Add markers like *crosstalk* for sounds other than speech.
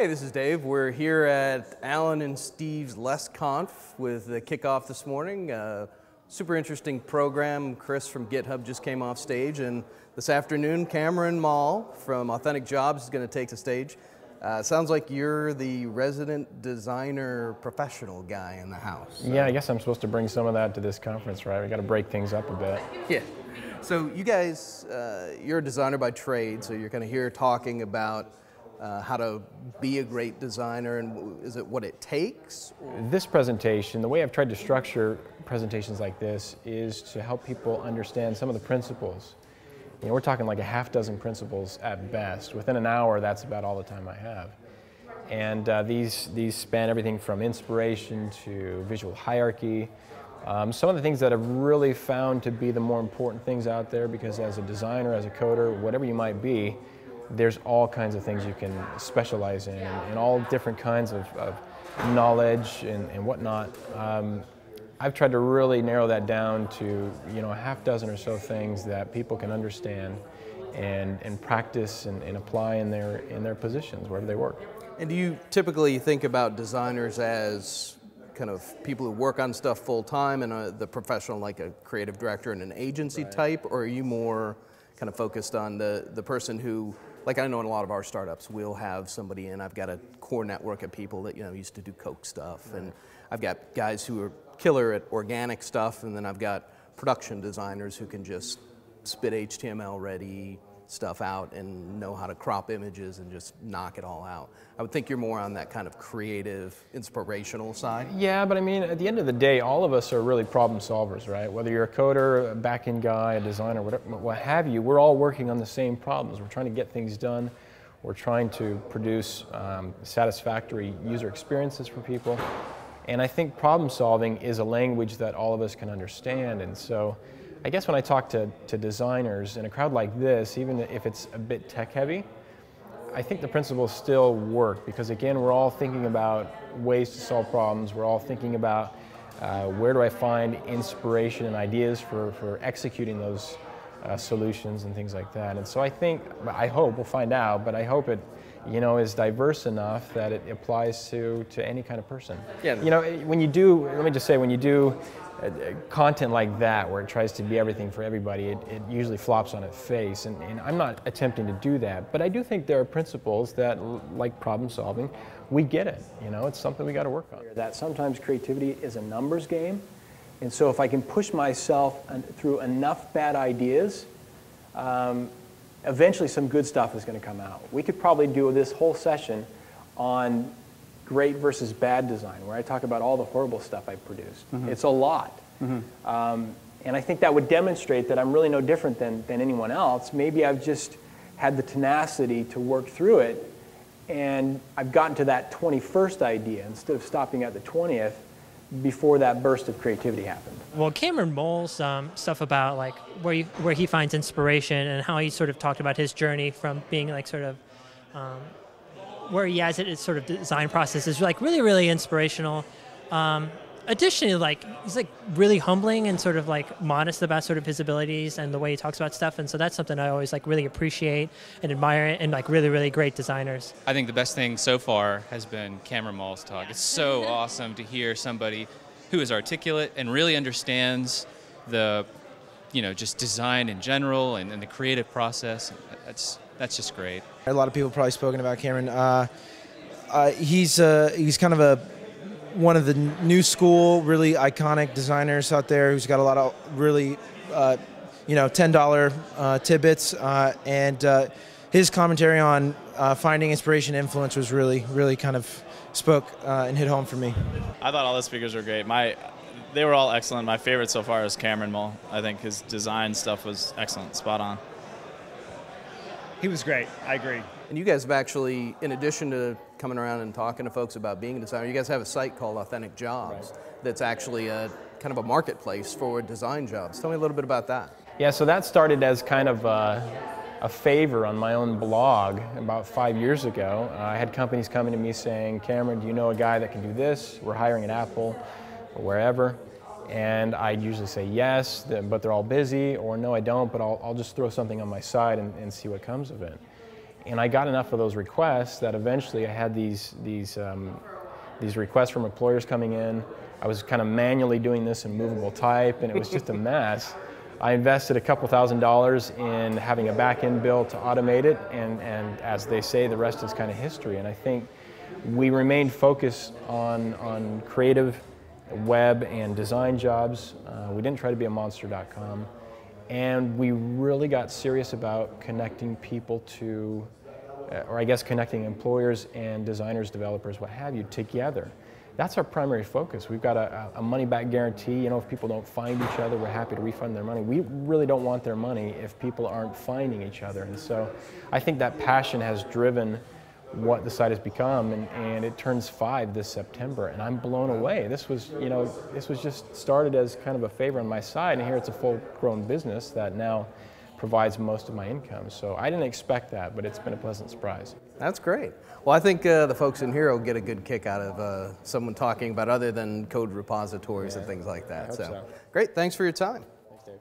Hey, this is Dave. We're here at Alan and Steve's LessConf with the kickoff this morning. Uh, super interesting program. Chris from GitHub just came off stage, and this afternoon, Cameron Moll from Authentic Jobs is going to take the stage. Uh, sounds like you're the resident designer professional guy in the house. So. Yeah, I guess I'm supposed to bring some of that to this conference, right? We got to break things up a bit. Yeah. So you guys, uh, you're a designer by trade, so you're kind of here talking about uh, how to be a great designer and is it what it takes? This presentation, the way I've tried to structure presentations like this is to help people understand some of the principles you know, we're talking like a half dozen principles at best. Within an hour, that's about all the time I have. And uh, these, these span everything from inspiration to visual hierarchy. Um, some of the things that I've really found to be the more important things out there because as a designer, as a coder, whatever you might be, there's all kinds of things you can specialize in and, all different kinds of, of knowledge and, and whatnot. Um, I've tried to really narrow that down to you know a half dozen or so things that people can understand and, and practice and, and apply in their in their positions wherever they work. And do you typically think about designers as kind of people who work on stuff full time and a, the professional like a creative director and an agency right. type, or are you more kind of focused on the, the person who like I know in a lot of our startups, we'll have somebody in. I've got a core network of people that you know used to do Coke stuff, and I've got guys who are killer at organic stuff, and then I've got production designers who can just spit HTML ready stuff out and know how to crop images and just knock it all out. I would think you're more on that kind of creative, inspirational side. Yeah, but I mean, at the end of the day, all of us are really problem solvers, right? Whether you're a coder, a backend guy, a designer, whatever, what have you, we're all working on the same problems. We're trying to get things done. We're trying to produce um, satisfactory user experiences for people. And I think problem solving is a language that all of us can understand. And so I guess when I talk to, to designers in a crowd like this, even if it's a bit tech heavy, I think the principles still work because again, we're all thinking about ways to solve problems. We're all thinking about uh, where do I find inspiration and ideas for, for executing those uh, solutions and things like that. And so I think, I hope, we'll find out, but I hope it you know, is diverse enough that it applies to, to any kind of person. Yeah. You know, when you do, let me just say, when you do content like that, where it tries to be everything for everybody, it, it usually flops on its face. And, and, I'm not attempting to do that, but I do think there are principles that, like problem solving, we get it. You know, it's something we got to work on. That sometimes creativity is a numbers game. And so if I can push myself through enough bad ideas, um, eventually some good stuff is going to come out. We could probably do this whole session on great versus bad design, where I talk about all the horrible stuff I produced. Mm-hmm. It's a lot. Mm-hmm. Um, and I think that would demonstrate that I'm really no different than, than anyone else. Maybe I've just had the tenacity to work through it, and I've gotten to that 21st idea instead of stopping at the 20th before that burst of creativity happened. Well, Cameron Moll's um, stuff about like where you, where he finds inspiration and how he sort of talked about his journey from being like sort of um, where he has it, his sort of design process is like really really inspirational. Um, additionally, like he's like really humbling and sort of like modest about sort of his abilities and the way he talks about stuff, and so that's something I always like really appreciate and admire and like really really great designers. I think the best thing so far has been Cameron Moll's talk. It's so *laughs* awesome to hear somebody who is articulate and really understands the, you know, just design in general and, and the creative process. That's that's just great. A lot of people probably spoken about Cameron. Uh, uh, he's uh, he's kind of a one of the new school, really iconic designers out there who's got a lot of really, uh, you know, $10 uh, tidbits. Uh, and uh, his commentary on uh, finding inspiration and influence was really, really kind of spoke uh, and hit home for me. I thought all the speakers were great. My, they were all excellent. My favorite so far is Cameron Moll. I think his design stuff was excellent, spot on. He was great. I agree. And you guys have actually, in addition to coming around and talking to folks about being a designer, you guys have a site called Authentic Jobs right. that's actually a kind of a marketplace for design jobs. Tell me a little bit about that. Yeah, so that started as kind of a, a favor on my own blog about five years ago. Uh, I had companies coming to me saying, Cameron, do you know a guy that can do this? We're hiring at Apple or wherever. And I'd usually say yes, but they're all busy, or no, I don't, but I'll, I'll just throw something on my side and, and see what comes of it. And I got enough of those requests that eventually I had these, these, um, these requests from employers coming in. I was kind of manually doing this in movable type, and it was just a mess. I invested a couple thousand dollars in having a back end built to automate it, and, and as they say, the rest is kind of history. And I think we remained focused on, on creative web and design jobs. Uh, we didn't try to be a monster.com. And we really got serious about connecting people to, uh, or I guess connecting employers and designers, developers, what have you, together that's our primary focus. We've got a, a money back guarantee. You know, if people don't find each other, we're happy to refund their money. We really don't want their money if people aren't finding each other. And so I think that passion has driven what the site has become and, and it turns five this September and I'm blown away. This was, you know, this was just started as kind of a favor on my side and here it's a full grown business that now provides most of my income. So I didn't expect that, but it's been a pleasant surprise. That's great. Well, I think uh, the folks in here will get a good kick out of uh, someone talking about other than code repositories yeah, and things like that. So. so, great. Thanks for your time. Thanks, Dave.